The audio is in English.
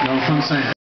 No, that's what I'm saying.